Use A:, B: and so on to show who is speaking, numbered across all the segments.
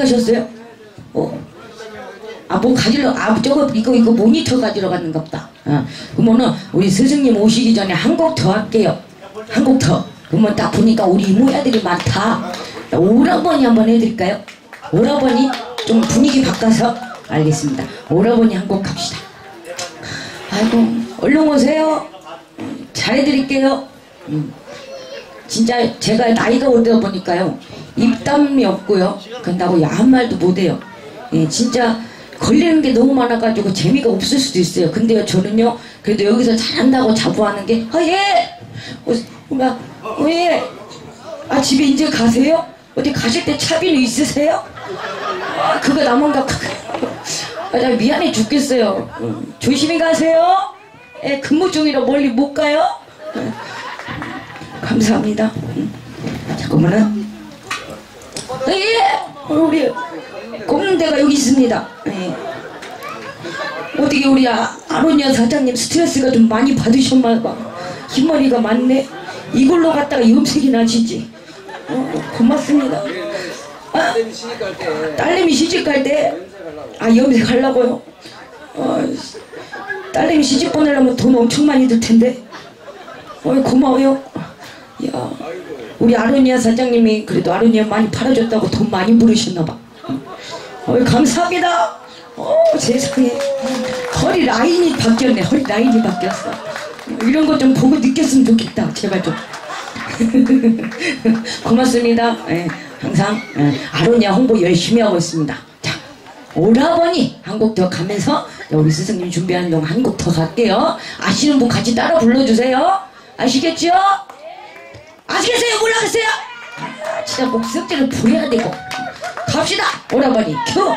A: 가셨어요? 어. 아, 뭐 가지러, 아, 저거, 이거, 이거 모니터 가지러 갔는가 보다. 어. 그러면은, 우리 스승님 오시기 전에 한 곡 더 할게요. 한 곡 더. 그러면 딱 보니까 우리 이모야들이 많다. 오라버니 한번 해드릴까요? 오라버니? 좀 분위기 바꿔서? 알겠습니다. 오라버니 한곡 합시다. 아이고, 얼른 오세요. 잘해드릴게요. 음. 진짜 제가 나이가 오다 보니까요 입담이 없고요 그런다고 야한 말도 못해요 예, 진짜 걸리는 게 너무 많아가지고 재미가 없을 수도 있어요 근데요 저는요 그래도 여기서 잘한다고 자부하는 게 아예 어, 뭔가 어, 예. 아 집에 이제 가세요? 어디 가실 때 차비는 있으세요? 아, 그거 남은가 아, 나 미안해 죽겠어요 음, 조심히 가세요 예, 근무 중이라 멀리 못 가요 감사합니다. 잠깐만은. 예, 우리 공대가 여기 있습니다. 예. 어떻게 우리 아, 아로니아 사장님 스트레스가 좀 많이 받으셨나 봐. 흰머리가 많네. 이걸로 갖다가 염색이 나시지. 어, 고맙습니다. 아, 딸내미 시집 갈 때, 아, 염색하려고요. 어, 딸내미 시집 보내려면 돈 엄청 많이 들 텐데. 어, 고마워요. 야, 우리 아로니아 사장님이 그래도 아로니아 많이 팔아줬다고 돈 많이 부르셨나봐. 어, 감사합니다. 어, 세상에. 허리 라인이 바뀌었네. 허리 라인이 바뀌었어. 이런 거좀 보고 느꼈으면 좋겠다. 제발 좀. 고맙습니다. 예, 항상 예, 아로니아 홍보 열심히 하고 있습니다. 자, 오라버니 한 곡 더 가면서 우리 스승님 준비하는 동안 한 곡 더 갈게요. 아시는 분 같이 따라 불러주세요. 아시겠죠? 아시겠어요? 몰라겠어요? 아, 진짜 목석대를 부려야 되고 갑시다 오라버니 큐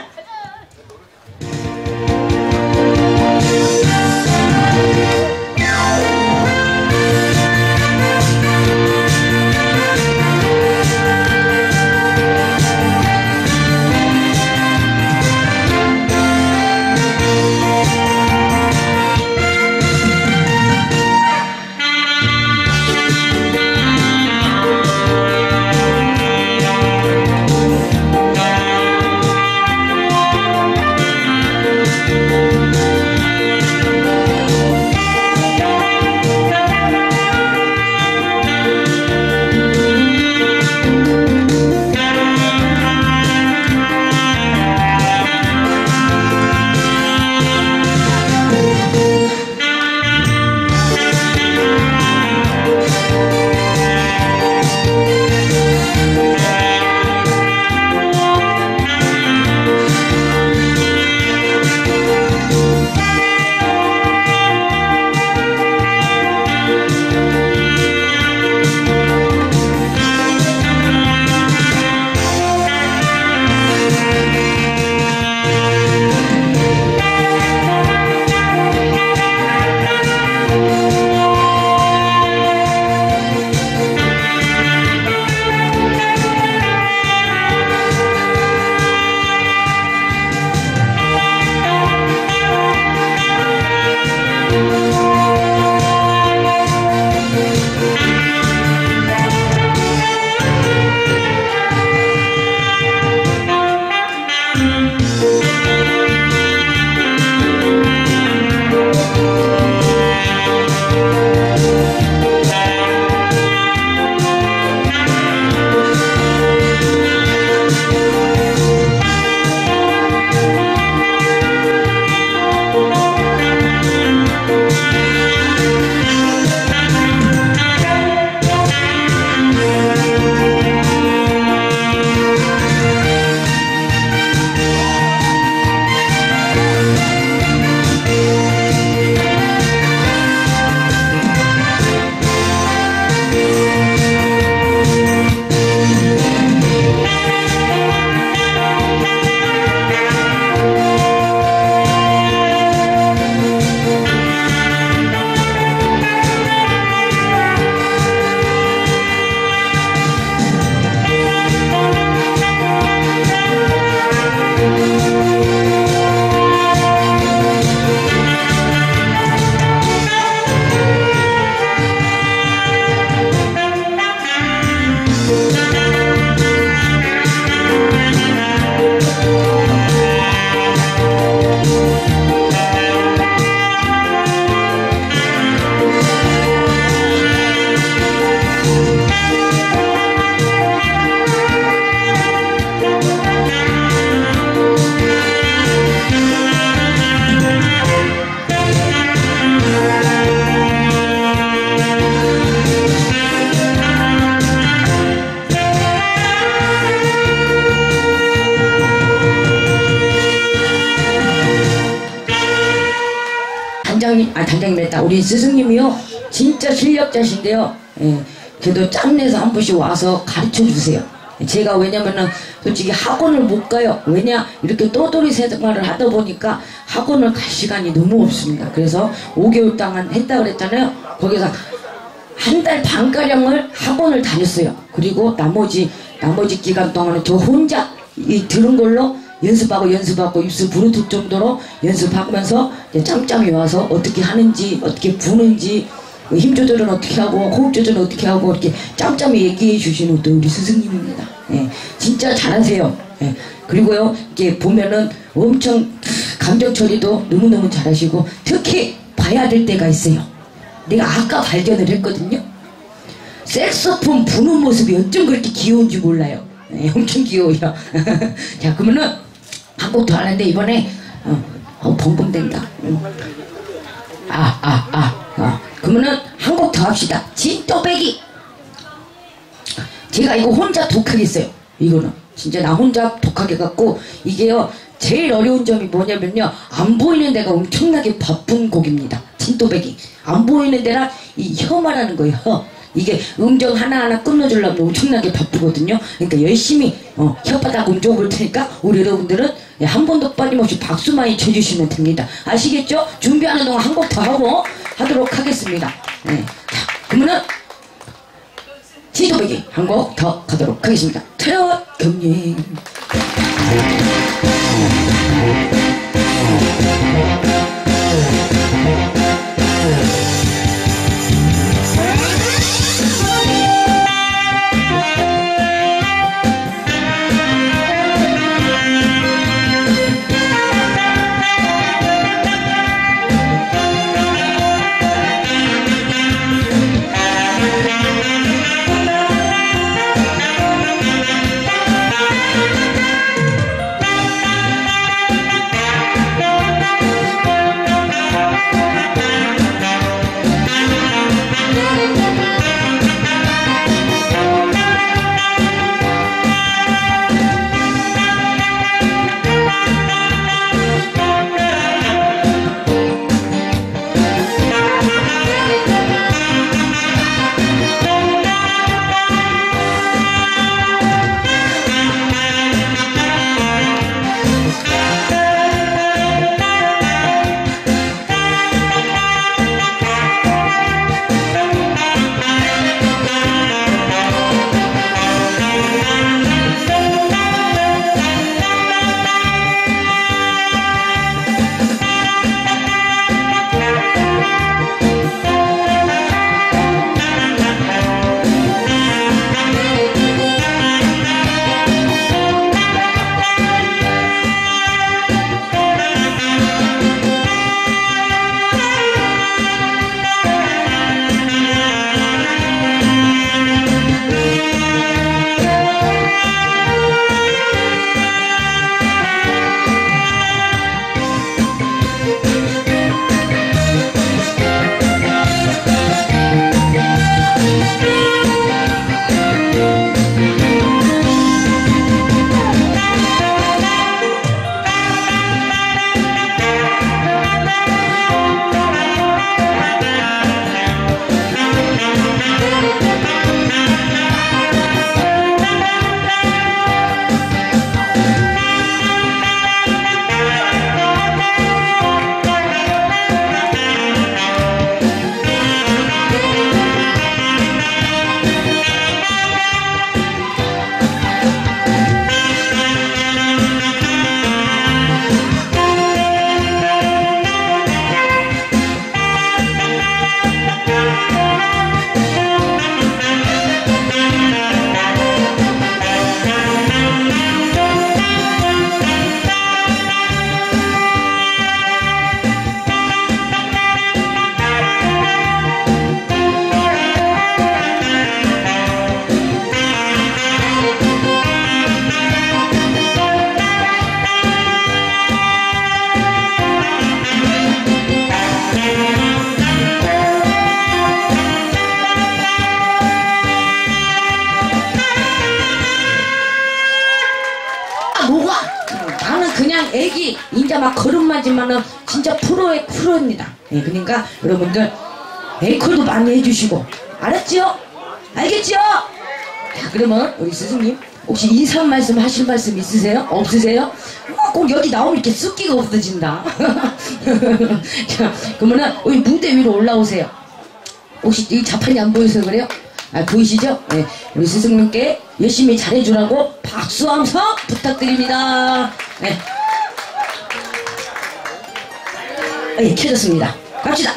A: 아 단장님이랬다. 우리 스승님이요. 진짜 실력자신데요. 예, 그래도 짬내서 한 번씩 와서 가르쳐 주세요. 제가 왜냐면은 솔직히 학원을 못 가요. 왜냐? 이렇게 떠돌이 생활을 하다 보니까 학원을 갈 시간이 너무 없습니다. 그래서 5개월 동안 했다 그랬잖아요. 거기서 한 달 반가량을 학원을 다녔어요. 그리고 나머지 나머지 기간 동안은 저 혼자 이 들은 걸로 연습하고 연습하고 입술 부르틀 정도로 연습하면서 짬짬이 와서 어떻게 하는지 어떻게 부는지 그힘 조절은 어떻게 하고 호흡 조절은 어떻게 하고 이렇게 짬짬이 얘기해 주시는 또 우리 스승님입니다. 예, 진짜 잘하세요. 예, 그리고요 이렇게 보면은 엄청 감정 처리도 너무너무 잘하시고 특히 봐야 될 때가 있어요. 내가 아까 발견을 했거든요. 색소폰 부는 모습이 어쩜 그렇게 귀여운지 몰라요. 예, 엄청 귀여워요. 자 그러면은 한곡더 하는데 이번에 어, 어 벙벙된다. 음. 아, 아, 아, 아. 그러면은 한 곡 더 합시다. 진또배기. 제가 이거 혼자 독하게 써요. 이거는. 진짜 나 혼자 독하게 갖고 이게요. 제일 어려운 점이 뭐냐면요. 안 보이는 데가 엄청나게 바쁜 곡입니다. 진또배기. 안 보이는 데랑 이 하는 거예요. 혀. 이게 음정 하나하나 끊어주려면 엄청나게 바쁘거든요. 그러니까 열심히 어, 혓바닥 음정 볼 테니까 우리 여러분들은 예, 한 번도 빠짐없이 박수 많이 쳐주시면 됩니다. 아시겠죠? 준비하는 동안 한 곡 더 하고 하도록 하겠습니다. 네. 자, 그러면은 지도배기 한 곡 더 가도록 하겠습니다. 차렷 경례 많이 해주시고 알았지요? 알겠지요? 자 그러면 우리 스승님 혹시 인사 말씀 하실 말씀 있으세요? 없으세요? 어, 꼭 여기 나오면 이렇게 습기가 없어진다 자 그러면은 우리 무대 위로 올라오세요 혹시 이 자판이 안 보여서 그래요? 아, 보이시죠? 네, 우리 스승님께 열심히 잘해주라고 박수 함성 부탁드립니다. 네. 아, 예, 켜졌습니다. 갑시다.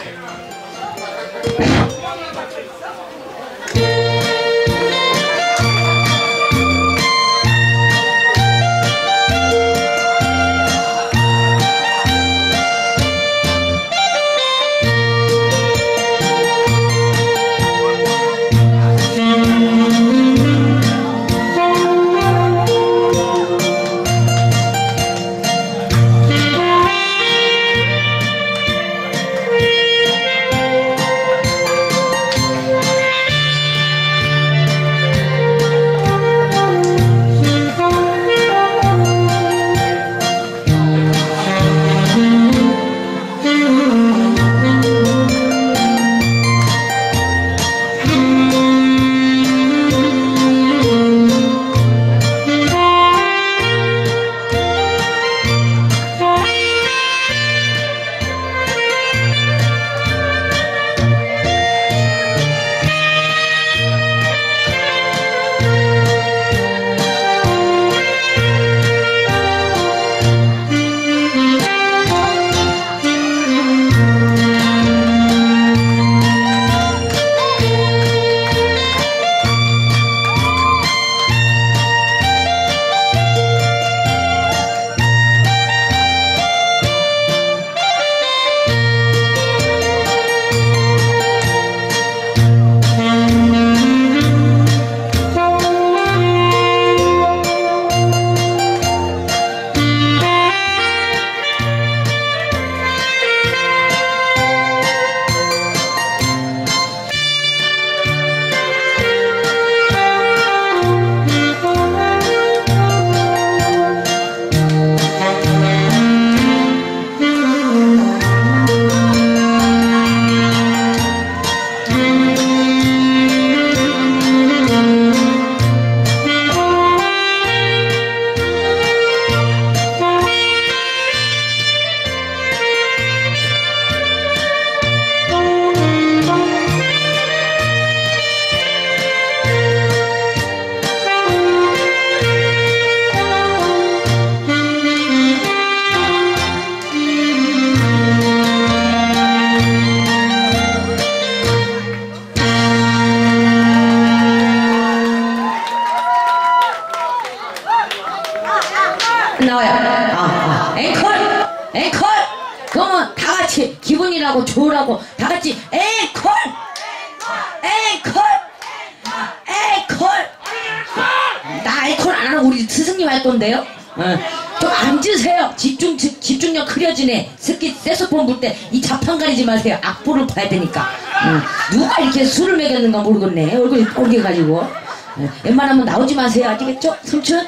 A: 건데요. 어. 좀 앉으세요. 집중 집, 집중력 흐려지네. 스키 세소폰 불 때 이 자판 가리지 마세요. 악보를 봐야 되니까. 어. 누가 이렇게 술을 먹였는가 모르겠네. 얼굴이 뽀개가지고. 어. 웬만하면 나오지 마세요. 아시겠죠? 삼촌?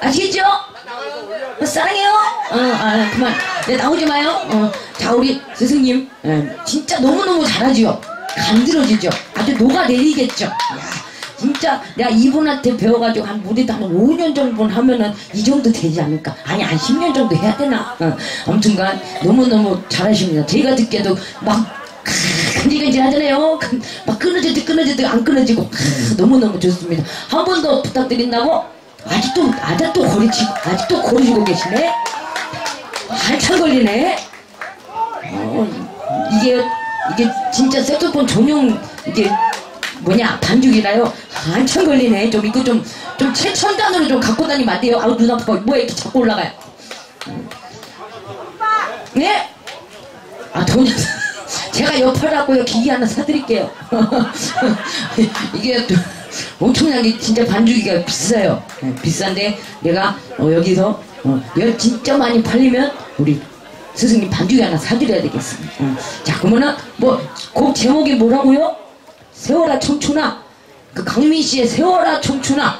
A: 아시겠죠? 어, 사랑해요. 어, 아, 그만. 네, 나오지 마요. 어, 자, 우리 스승님, 예, 진짜 너무너무 잘하죠. 간들어지죠. 아주 녹아내리겠죠. 야, 진짜 내가 이분한테 배워가지고 한 무대도 한 5년 정도 하면은 이 정도 되지 않을까. 아니, 한 10년 정도 해야 되나. 어, 아무튼간 너무너무 잘하십니다. 제가 듣기에도 막 근질근질 하잖아요. 막 끊어지듯 끊어지듯 안 끊어지고 너무너무 좋습니다. 한 번 더 부탁드린다고 아직도 아직도 고리치고 아직도 고리시고 계시네. 한참 걸리네. 어, 이게 이게 진짜 색소폰 전용 이게 뭐냐 반죽이라요. 한참 걸리네. 좀 이거 좀 좀 최첨단으로 좀 갖고 다니면 안 돼요. 아우 눈 아파. 뭐야 이렇게 자꾸 올라가요. 네? 아 돈이 제가 옆에라고요 기기 하나 사드릴게요. 이게 또 엄청나게 진짜 반죽이가 비싸요. 네, 비싼데 내가 어, 여기서 어, 여 진짜 많이 팔리면 우리 스승님 반죽이 하나 사드려야 되겠습니다. 어. 자 그러면은 뭐 곡 제목이 뭐라고요? 세월아 청춘아 그 강민 씨의 세월아 청춘아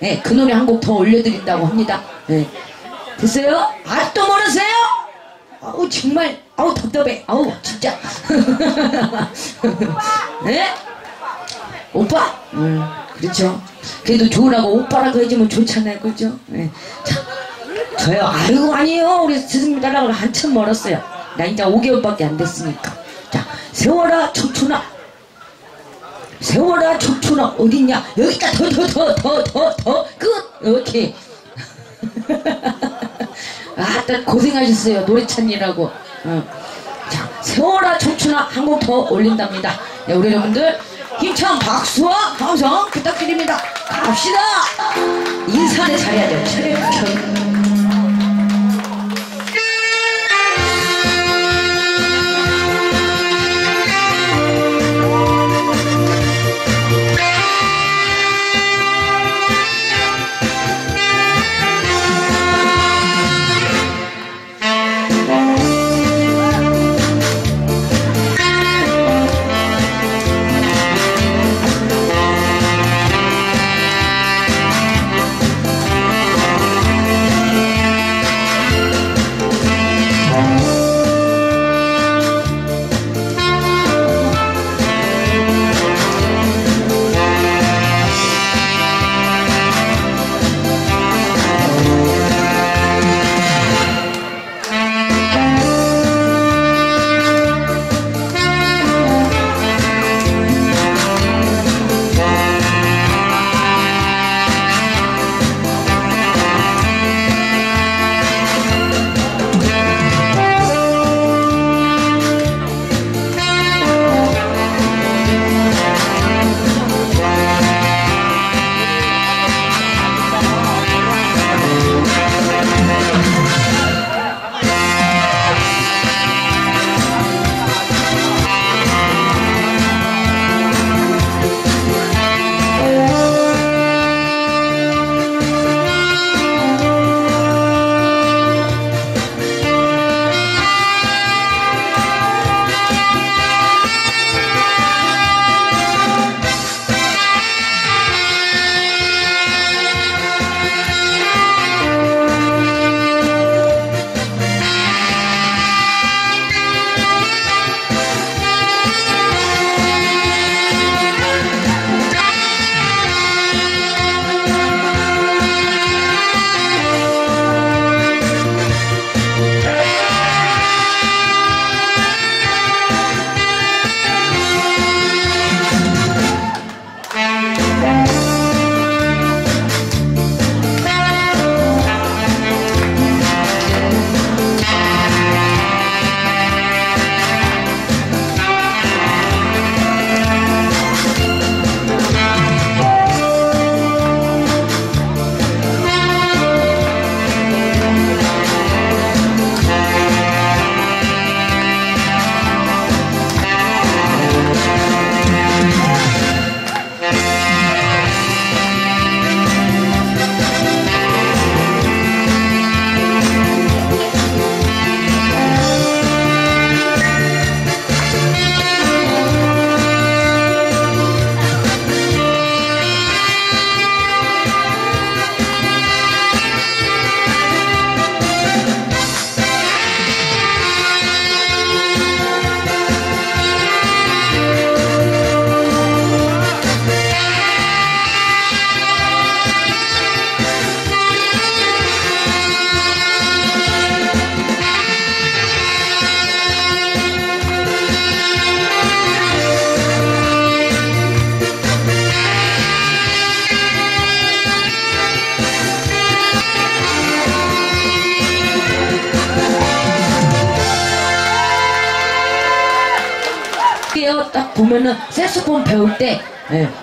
A: 네, 그 노래 한 곡 더 올려드린다고 합니다. 네. 됐어요? 아직도 모르세요? 아우 정말 아우 답답해 아우 진짜 네? 오빠? 음, 그렇죠 그래도 좋으라고 오빠라고 해주면 좋잖아요 그죠? 네. 자, 저요 아이고 아니에요 우리 스승님 따라가 한참 멀었어요 나 이제 5개월밖에 안 됐으니까 자 세워라 청춘아 세워라 청춘아 어딨냐? 여기다 더 더 더 더 더 더. 끝! 이렇게. 아따 고생하셨어요 노래찬이라고. 어. 자 세워라 청춘아 한곡 더 올린답니다. 네, 우리 여러분들 힘찬 박수와 함성 부탁드립니다. 갑시다! 인사를 잘해야 돼요. 차례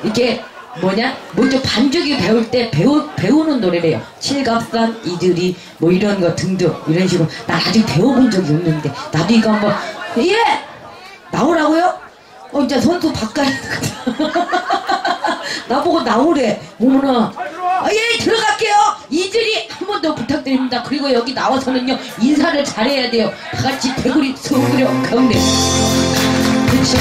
A: 이게 뭐냐? 먼저 반주기 배울 때 배우 배우는 노래래요. 칠갑산 이들이 뭐 이런 거 등등 이런 식으로 나 아직 배워본 적이 없는데 나도 이거 한번 예! 나오라고요? 어 이제 선수 바꿔야 나보고 나오래. 모모나. 아, 예 들어갈게요. 이들이 한 번 더 부탁드립니다. 그리고 여기 나와서는요 인사를 잘해야 돼요. 다 같이 대구리 서구려 가운데. 그렇죠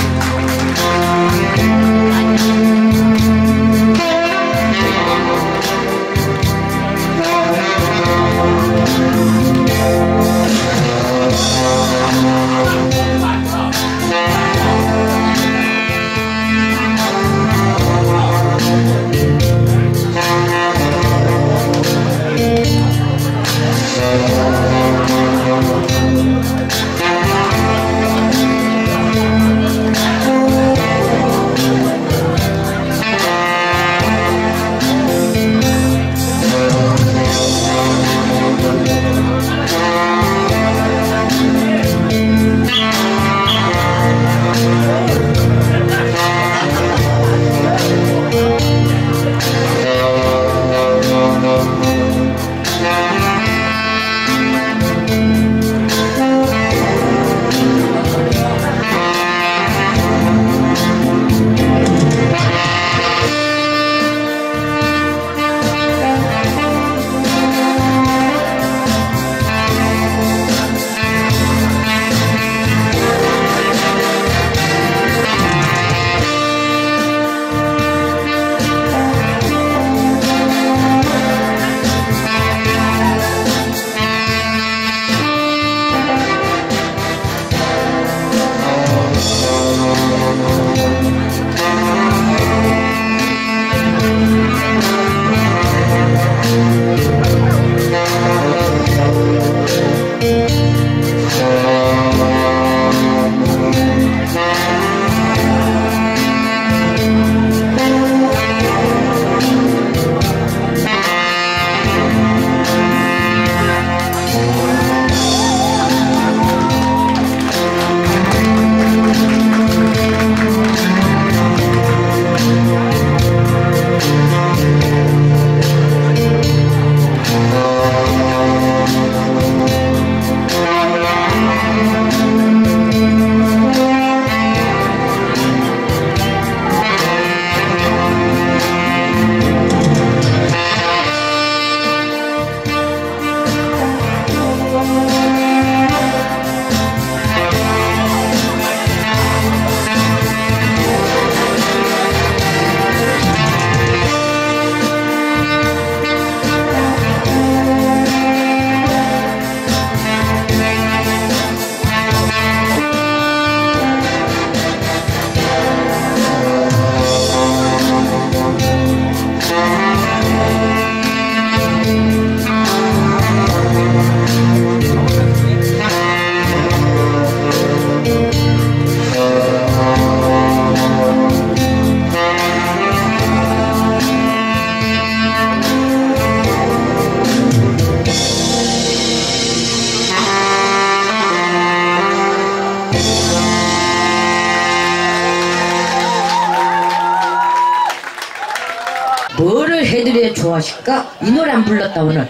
A: 아하실까? 이 노래 안 불렀다 오늘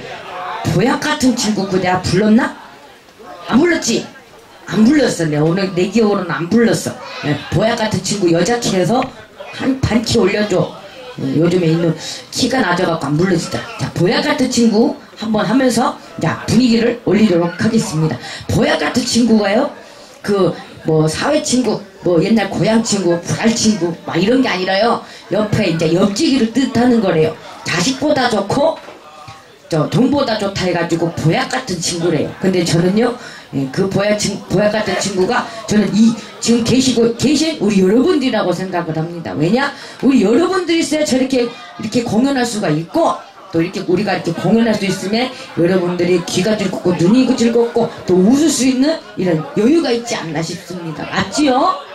A: 보약 같은 친구 그 내가 불렀나? 안 불렀지? 안 불렀어 내가 오늘 내 기억으로는 안 불렀어 예, 보약 같은 친구 여자 키에서 한 반 키 올려줘 예, 요즘에 있는 키가 낮아갖고 안 불러지다 자 보약 같은 친구 한번 하면서 자 분위기를 올리도록 하겠습니다 보약 같은 친구가요 그 뭐 사회 친구 뭐 옛날 고향 친구 불알 친구 막 이런 게 아니라요 옆에 이제 옆지기를 뜻하는 거래요 자식보다 좋고 저 돈보다 좋다 해가지고 보약 같은 친구래요. 근데 저는요 예, 그 보약 친 보약 같은 친구가 저는 이 지금 계시고 계신 우리 여러분들이라고 생각을 합니다. 왜냐 우리 여러분들이 있어야 저렇게 이렇게 공연할 수가 있고 또 이렇게 우리가 이렇게 공연할 수 있으면 여러분들이 귀가 즐겁고 눈이 즐겁고 또 웃을 수 있는 이런 여유가 있지 않나 싶습니다. 맞지요?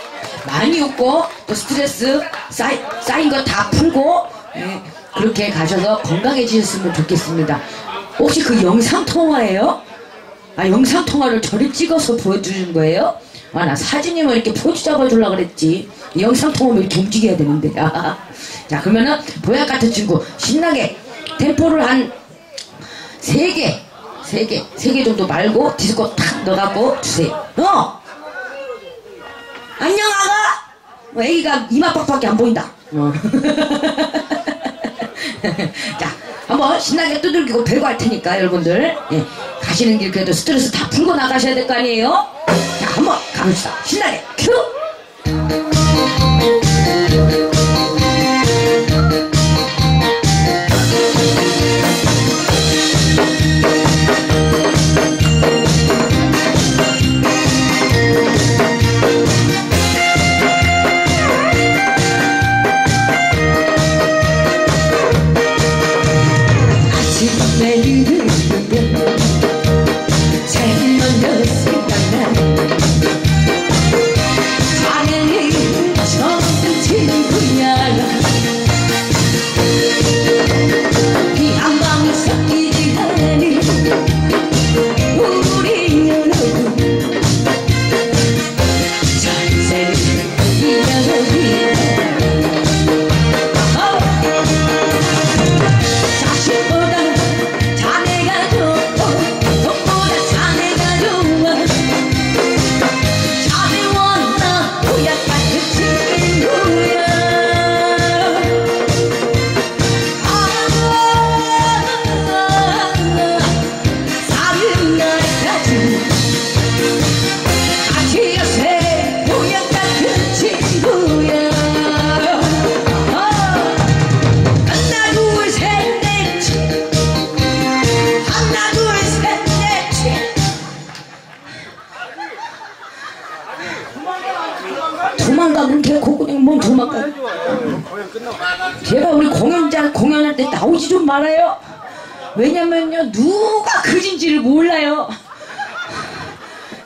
A: 많이 웃고 또 스트레스 쌓인, 쌓인 거 다 풀고 예, 그렇게 가셔서 건강해지셨으면 좋겠습니다. 혹시 그 영상 통화예요? 아 영상 통화를 저를 찍어서 보여주는 거예요? 아 나 사진이면 이렇게 포즈 잡아주려고 그랬지 영상 통화면 이렇게 움직여야 되는데 자 그러면은 보약 같은 친구 신나게 템포를 한 세 개, 세 개, 세 개 정도 말고 디스코 탁 넣어갖고 주세요. 어! 안녕 아가! 뭐 애기가 이마밖에 안 보인다. 어. 자, 한번 신나게 두들기고 배고 할 테니까 여러분들 예, 가시는 길 그래도 스트레스 다 풀고 나가셔야 될 거 아니에요? 자, 한번 가봅시다. 신나게 큐! 누가 그진지를 몰라요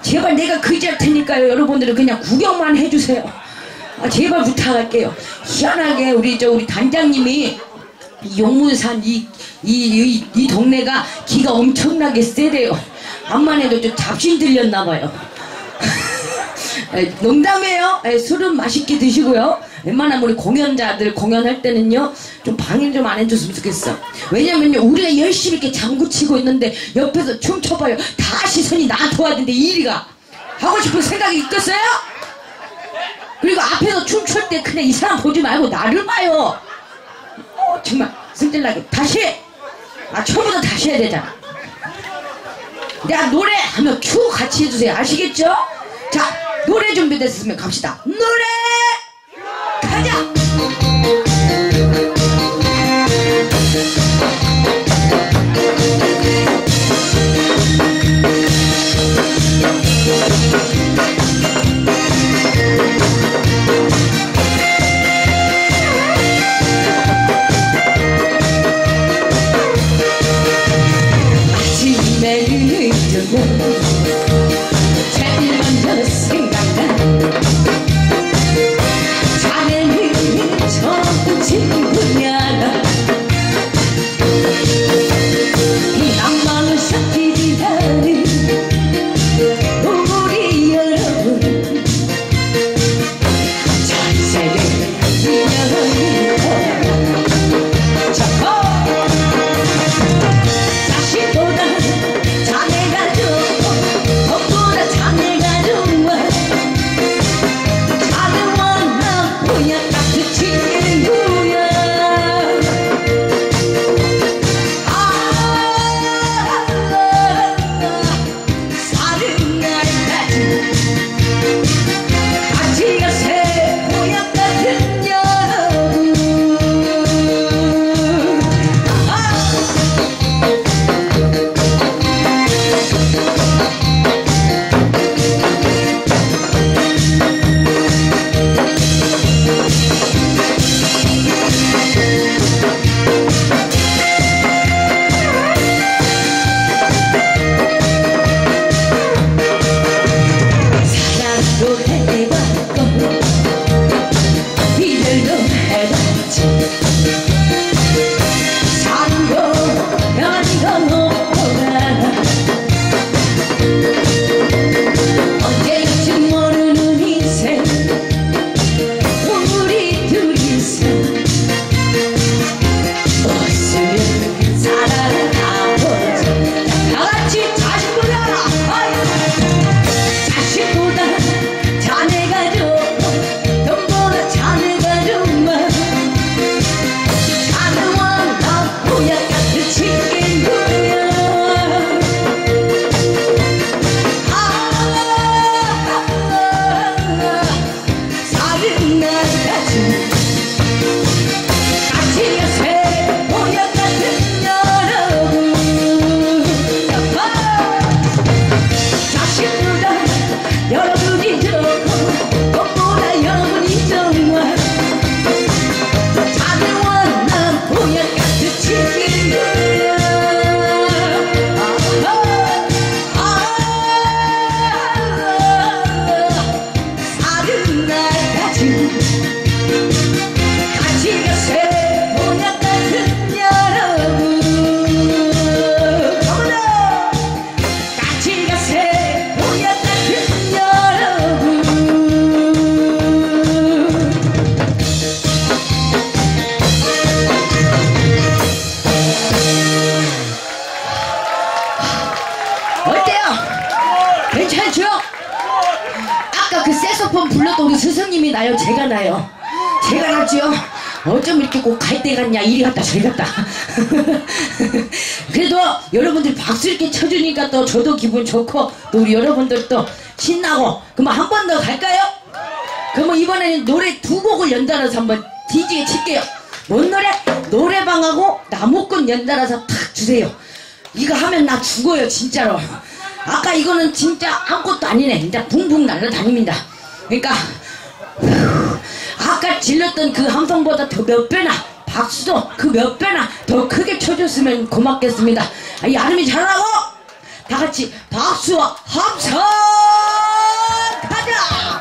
A: 제발 내가 그지 할 테니까요 여러분들은 그냥 구경만 해주세요 아, 제발 부탁할게요 희한하게 우리 저 우리 단장님이 이 용문산 이, 이, 이, 이 동네가 기가 엄청나게 세대요. 암만 해도 좀 잡신 들렸나 봐요. 농담이에요. 에, 술은 맛있게 드시고요. 웬만하면 우리 공연자들 공연할 때는요, 좀 방해 좀 안 해줬으면 좋겠어. 왜냐면요, 우리가 열심히 이렇게 장구 치고 있는데 옆에서 춤춰봐요. 다 시선이 나한테 와야 되는데 이리가. 하고 싶은 생각이 있겠어요? 그리고 앞에서 춤출 때 그냥 이 사람 보지 말고 나를 봐요. 어, 정말 승질나게 다시 아 처음부터 다시 해야 되잖아 내가 노래 하면 큐 같이 해주세요 아시겠죠? 자 노래 준비됐으면 갑시다 노래 가자 나요? 제가 나요? 제가 낫죠? 어쩜 이렇게 꼭 갈때 같냐 이리 갔다 저리 갔다 그래도 여러분들이 박수 이렇게 쳐주니까 또 저도 기분 좋고 또 우리 여러분들도 신나고 그럼 한 번 더 갈까요? 그러면 이번에는 노래 두 곡을 연달아서 한번 뒤지게 칠게요 뭔 노래? 노래방하고 나무꾼 연달아서 탁 주세요 이거 하면 나 죽어요 진짜로 아까 이거는 진짜 아무것도 아니네 진짜 붕붕 날아다닙니다 그러니까 아까 질렀던 그 함성보다 더 몇 배나 박수도 그 몇 배나 더 크게 쳐줬으면 고맙겠습니다. 아, 이 아름이 잘하고! 다 같이 박수와 함성! 가자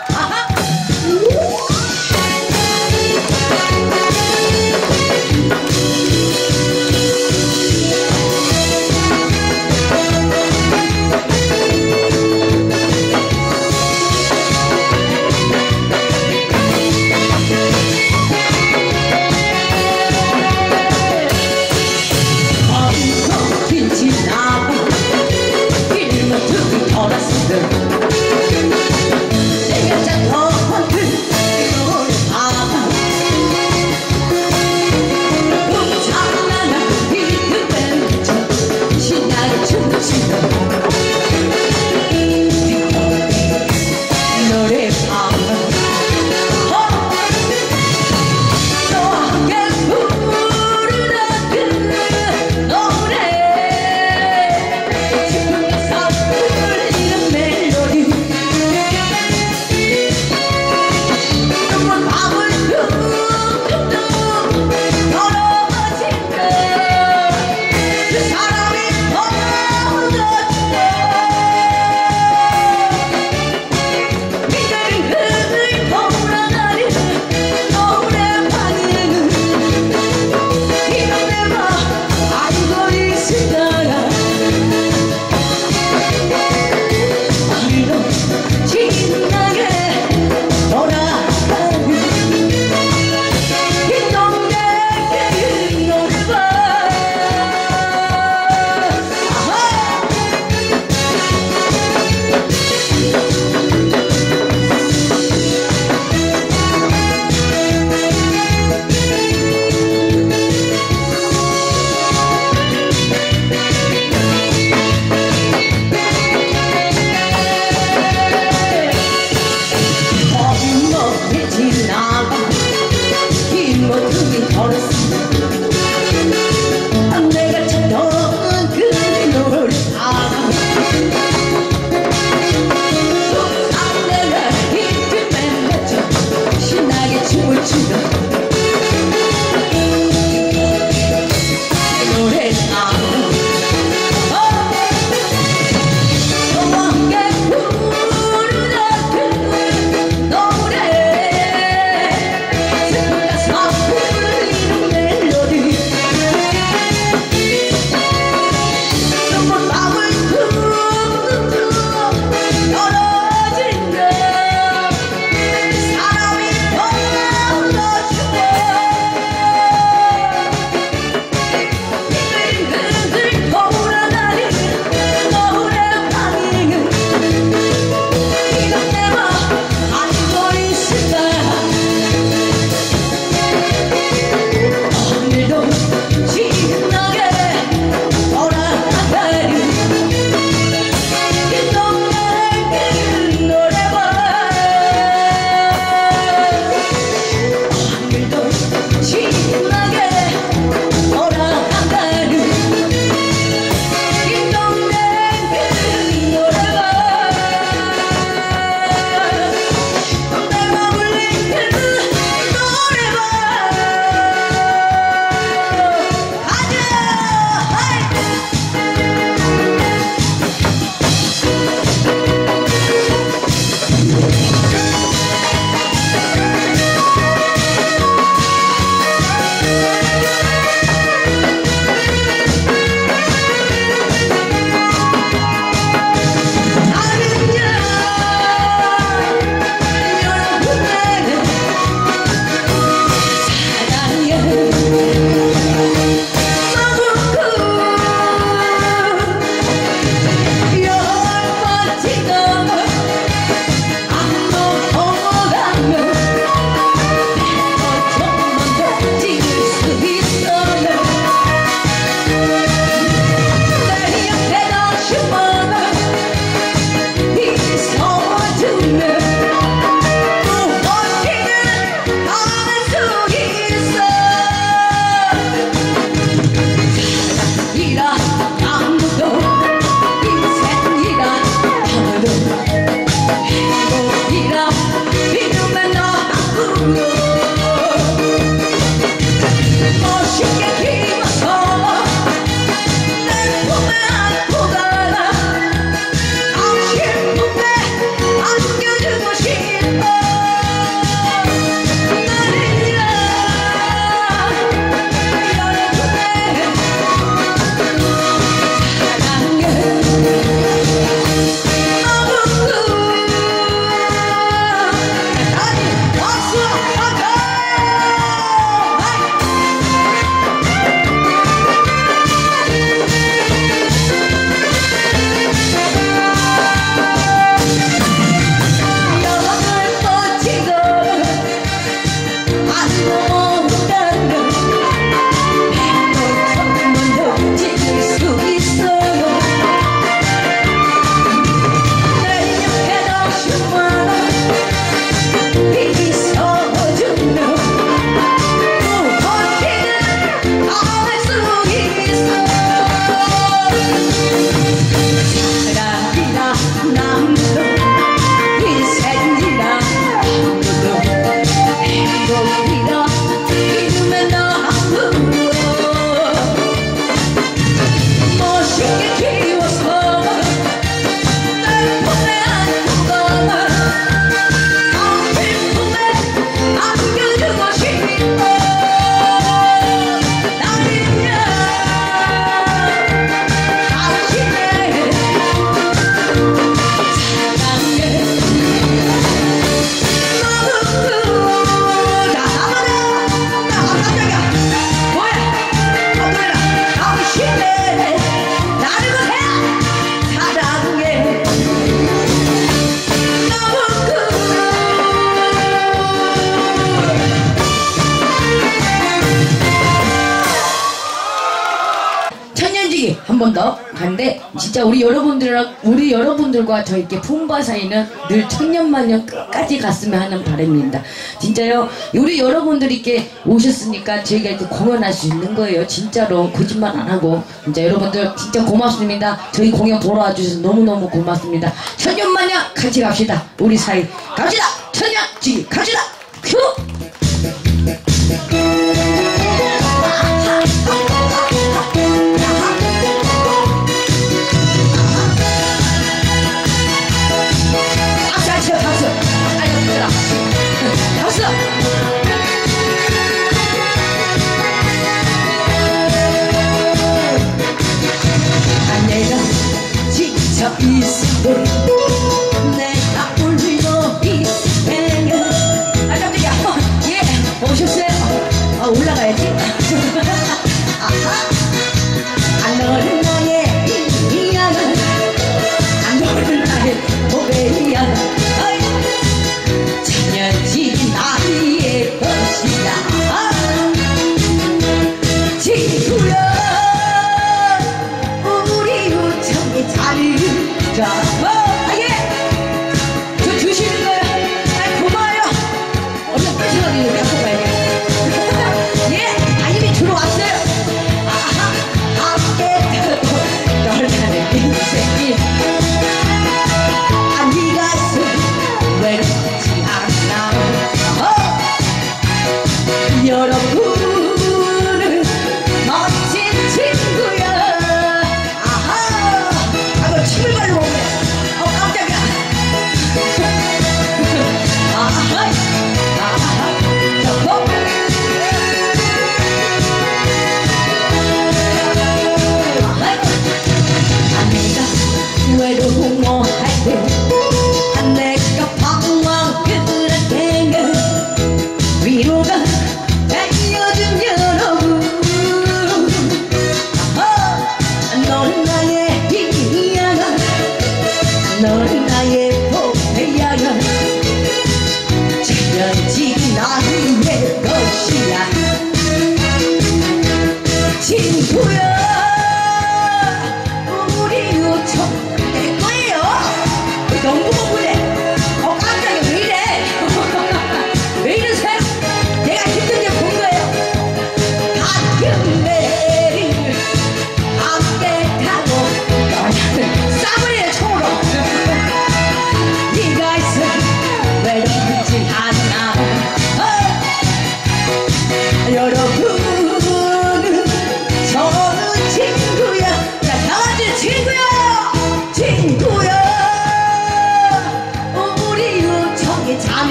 A: 여러분들과 저 이렇게 품바 사이는 늘 천년만년 끝까지 갔으면 하는 바람입니다. 진짜요. 우리 여러분들이 이렇게 오셨으니까 저희가 이렇게 공연할 수 있는 거예요. 진짜로 거짓말 안 하고 진짜 여러분들 진짜 고맙습니다. 저희 공연 보러 와주셔서 너무너무 고맙습니다. 천년만년 같이 갑시다. 우리 사이 갑시다. 천년 지기 갑시다. 큐!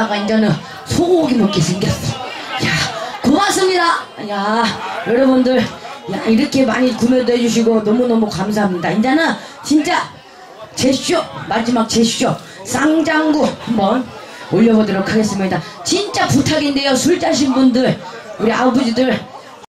A: 먹다가 이제는 소고기 먹게 생겼어. 야, 고맙습니다. 야, 여러분들, 야, 이렇게 많이 구매도 해주시고 너무너무 감사합니다. 이제는 진짜 제쇼, 마지막 제쇼, 쌍장구 한번 올려보도록 하겠습니다. 진짜 부탁인데요. 술 자신 분들, 우리 아버지들,